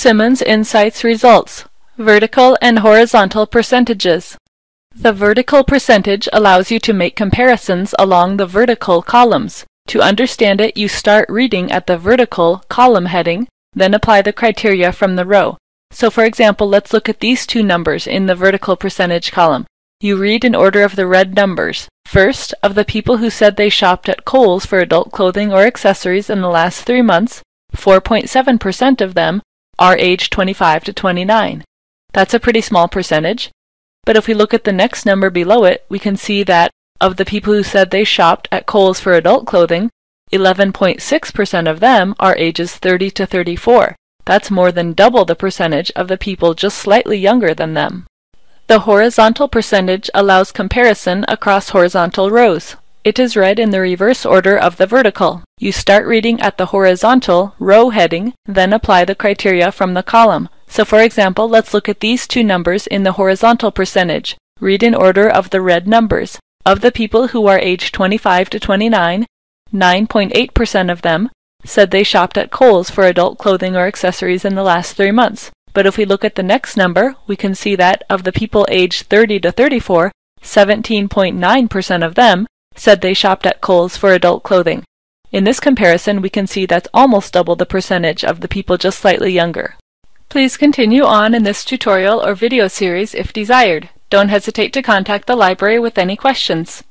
Simmons Insights Results Vertical and Horizontal Percentages The vertical percentage allows you to make comparisons along the vertical columns. To understand it, you start reading at the vertical column heading, then apply the criteria from the row. So for example, let's look at these two numbers in the vertical percentage column. You read in order of the red numbers. First, of the people who said they shopped at Kohl's for adult clothing or accessories in the last three months, 4.7% of them are aged 25 to 29. That's a pretty small percentage. But if we look at the next number below it, we can see that of the people who said they shopped at Kohl's for adult clothing, 11.6% of them are ages 30 to 34. That's more than double the percentage of the people just slightly younger than them. The horizontal percentage allows comparison across horizontal rows. It is read in the reverse order of the vertical. You start reading at the horizontal row heading, then apply the criteria from the column. So for example, let's look at these two numbers in the horizontal percentage. Read in order of the red numbers. Of the people who are aged 25 to 29, 9.8% of them said they shopped at Kohl's for adult clothing or accessories in the last three months. But if we look at the next number, we can see that of the people aged 30 to 34, 17.9% of them said they shopped at Kohl's for adult clothing. In this comparison, we can see that's almost double the percentage of the people just slightly younger. Please continue on in this tutorial or video series if desired. Don't hesitate to contact the library with any questions.